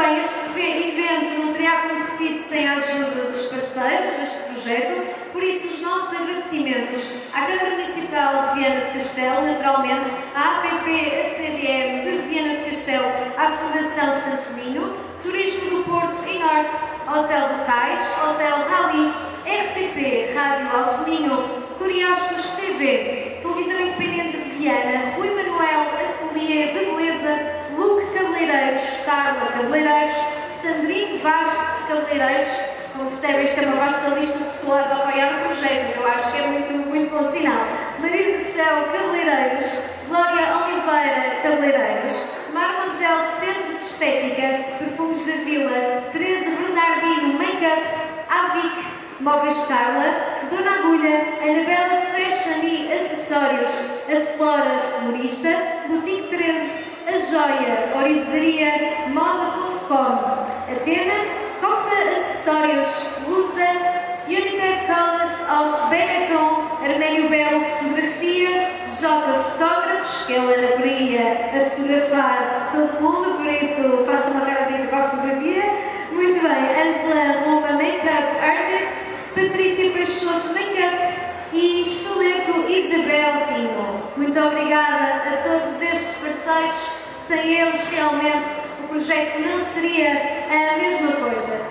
bem, este evento não teria acontecido sem a ajuda dos parceiros deste projeto, por isso os nossos agradecimentos à Câmara Municipal de Viana do Castelo, naturalmente, à APP, a CDM de Viana do Castelo, à Fundação Santo Minho, Turismo do Porto e Norte, Hotel do Cais, Hotel Rally, RTP, Rádio Alto Minho, Curioscos TV, Carla Cabeleireiros, Sandrine Vaz Cabeleireiros. Como percebem, isto é uma vasta lista de pessoas a apoiar o projeto, eu acho que é muito, muito bom sinal. Maria do Céu Cabeleireiros, Glória Oliveira Cabeleireiros, Marmosel Centro de Estética, Perfumes da Vila, Teresa Bernardino Makeup, Avic Móveis Carla, Dona Agulha, Anabela Fashion e Acessórios, a Flora Florista, Boutique 13, a Joia, Orivesaria, Moda.com, Atena, Cota Acessórios, Lusa, United Colors of Benetton, Arménio Belo Fotografia, J Fotógrafos, que ela adoraria a fotografar todo mundo, por isso faça uma cara para a fotografia. Muito bem, Angela Roma Makeup Artist, Patrícia Peixoto Makeup e Estaleto Isabel Rimo. Muito obrigada a todos estes parceiros sem eles realmente o projeto não seria a mesma coisa.